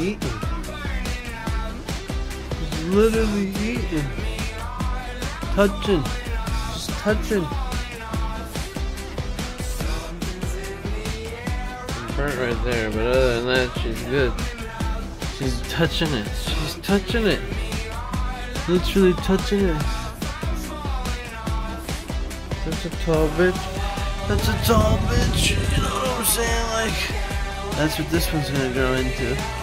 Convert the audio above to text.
eating. She's literally eating. Touching. Just touching. Burnt right there, but other than that, she's good. She's touching it. She's touching it. Literally touching it. That's a tall bitch. That's a tall bitch. You know what I'm saying? Like, that's what this one's gonna grow into.